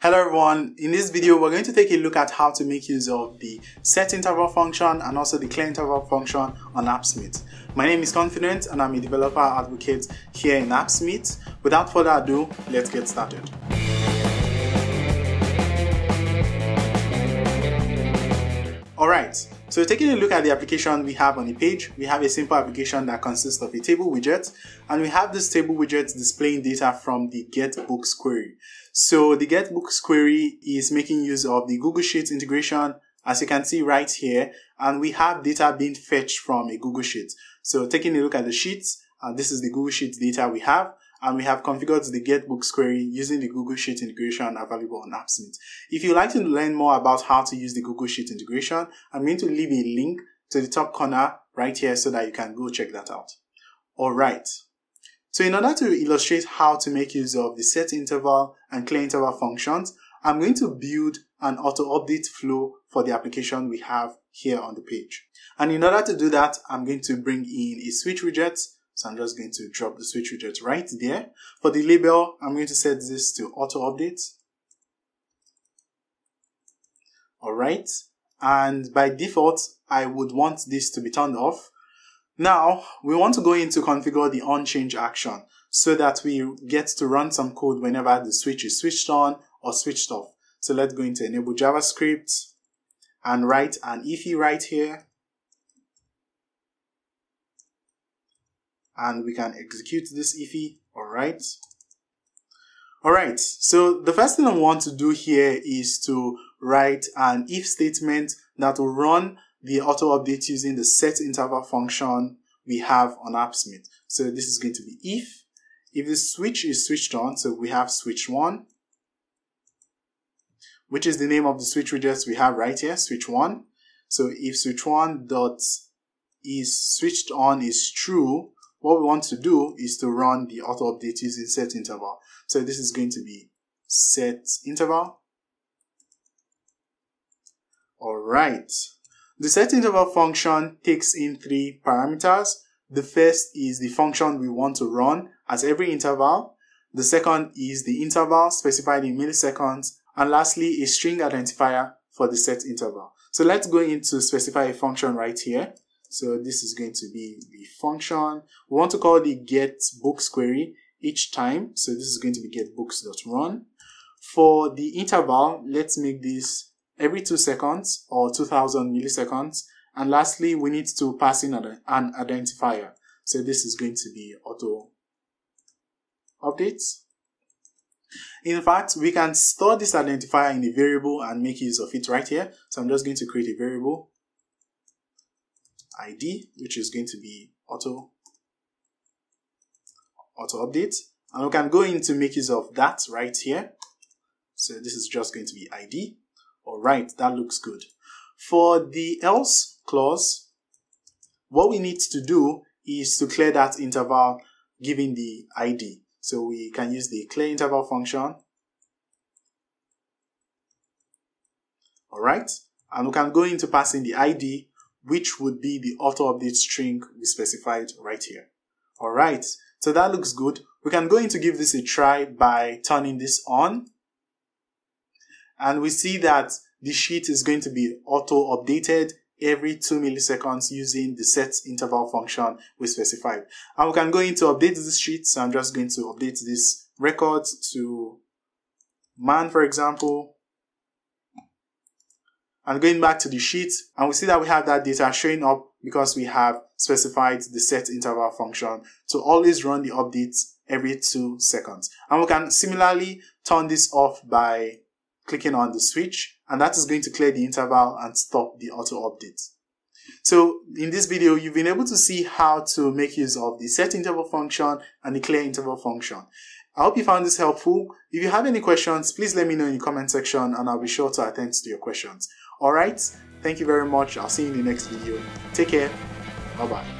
Hello everyone, in this video we're going to take a look at how to make use of the set interval function and also the clear interval function on AppSmith. My name is Confidence and I'm a developer advocate here in AppSmith. Without further ado, let's get started. Alright, so taking a look at the application we have on the page, we have a simple application that consists of a table widget and we have this table widget displaying data from the getBooks query. So the getBooks query is making use of the Google Sheets integration as you can see right here and we have data being fetched from a Google Sheet. So taking a look at the sheets, uh, this is the Google Sheets data we have and we have configured the getBooks query using the Google Sheet integration available on AppSmith. If you'd like to learn more about how to use the Google Sheet integration, I'm going to leave a link to the top corner right here so that you can go check that out. Alright. So in order to illustrate how to make use of the set interval and clear interval functions, I'm going to build an auto update flow for the application we have here on the page. And in order to do that, I'm going to bring in a switch widget so I'm just going to drop the switch widget right there. For the label, I'm going to set this to auto update. Alright. And by default, I would want this to be turned off. Now, we want to go in to configure the on change action so that we get to run some code whenever the switch is switched on or switched off. So let's go into enable JavaScript and write an IIFE right here and we can execute this IIFE. All right. All right. So the first thing I want to do here is to write an if statement that will run the auto update using the set interval function we have on AppSmith. So this is going to be if, if the switch is switched on, so we have switch one, which is the name of the switch widget we have right here, switch one. So if switch one dot is switched on is true, what we want to do is to run the auto update using set interval. So this is going to be set interval. Alright. The set interval function takes in three parameters. The first is the function we want to run at every interval. The second is the interval specified in milliseconds. And lastly, a string identifier for the set interval. So let's go into specify a function right here. So this is going to be the function. We want to call the get books query each time. So this is going to be get books.run. For the interval, let's make this every two seconds or 2000 milliseconds. And lastly, we need to pass in an identifier. So this is going to be auto updates. In fact, we can store this identifier in a variable and make use of it right here. So I'm just going to create a variable ID, which is going to be auto, auto update. And we can go in to make use of that right here. So this is just going to be ID. All right, that looks good. For the else clause, what we need to do is to clear that interval given the ID. So we can use the clear interval function. All right. And we can go into passing the ID which would be the auto update string we specified right here. Alright, so that looks good. We can go in to give this a try by turning this on. And we see that the sheet is going to be auto updated every 2 milliseconds using the set interval function we specified. And we can go in to update this sheet. So I'm just going to update this record to man, for example and going back to the sheet and we see that we have that data showing up because we have specified the set interval function to always run the updates every two seconds. And we can similarly turn this off by clicking on the switch and that is going to clear the interval and stop the auto update. So in this video, you've been able to see how to make use of the set interval function and the clear interval function. I hope you found this helpful. If you have any questions, please let me know in the comment section and I'll be sure to attend to your questions. Alright, thank you very much. I'll see you in the next video. Take care. Bye bye.